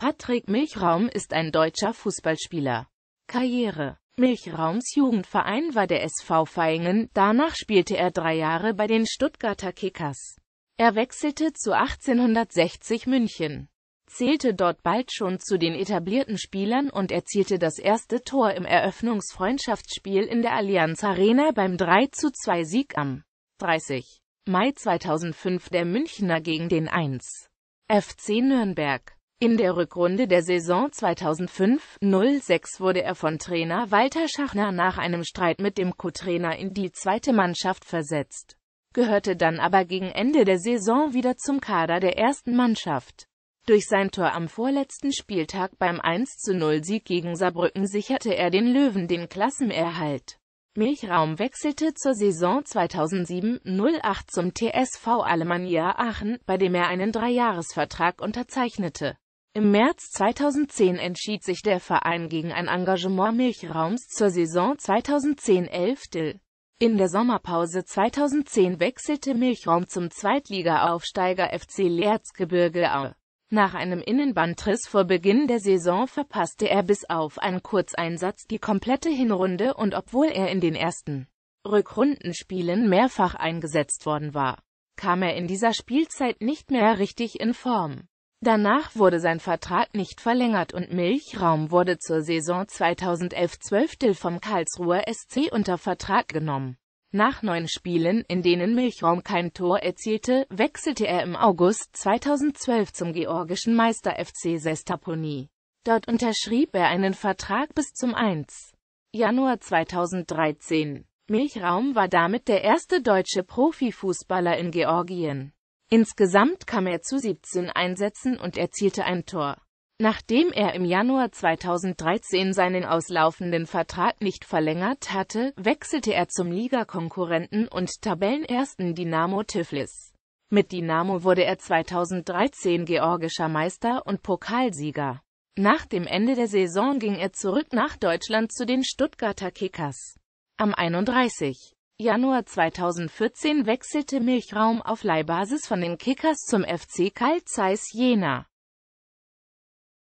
Patrick Milchraum ist ein deutscher Fußballspieler. Karriere Milchraums Jugendverein war der SV Vaihingen, danach spielte er drei Jahre bei den Stuttgarter Kickers. Er wechselte zu 1860 München, zählte dort bald schon zu den etablierten Spielern und erzielte das erste Tor im Eröffnungsfreundschaftsspiel in der Allianz Arena beim 3:2 Sieg am 30. Mai 2005 der Münchner gegen den 1. FC Nürnberg. In der Rückrunde der Saison 2005-06 wurde er von Trainer Walter Schachner nach einem Streit mit dem Co-Trainer in die zweite Mannschaft versetzt, gehörte dann aber gegen Ende der Saison wieder zum Kader der ersten Mannschaft. Durch sein Tor am vorletzten Spieltag beim 1:0-Sieg gegen Saarbrücken sicherte er den Löwen den Klassenerhalt. Milchraum wechselte zur Saison 2007-08 zum TSV Alemannia Aachen, bei dem er einen Dreijahresvertrag unterzeichnete. Im März 2010 entschied sich der Verein gegen ein Engagement Milchraums zur Saison 2010-11 In der Sommerpause 2010 wechselte Milchraum zum Zweitliga-Aufsteiger FC Leerzgebirge Aue. Nach einem Innenbandriss vor Beginn der Saison verpasste er bis auf einen Kurzeinsatz die komplette Hinrunde und obwohl er in den ersten Rückrundenspielen mehrfach eingesetzt worden war, kam er in dieser Spielzeit nicht mehr richtig in Form. Danach wurde sein Vertrag nicht verlängert und Milchraum wurde zur Saison 2011-12 vom Karlsruher SC unter Vertrag genommen. Nach neun Spielen, in denen Milchraum kein Tor erzielte, wechselte er im August 2012 zum georgischen Meister FC Sestaponi. Dort unterschrieb er einen Vertrag bis zum 1. Januar 2013. Milchraum war damit der erste deutsche Profifußballer in Georgien. Insgesamt kam er zu 17 Einsätzen und erzielte ein Tor. Nachdem er im Januar 2013 seinen auslaufenden Vertrag nicht verlängert hatte, wechselte er zum Ligakonkurrenten und Tabellenersten Dynamo Tiflis. Mit Dynamo wurde er 2013 georgischer Meister und Pokalsieger. Nach dem Ende der Saison ging er zurück nach Deutschland zu den Stuttgarter Kickers. Am 31. Januar 2014 wechselte Milchraum auf Leihbasis von den Kickers zum FC Carl Jena.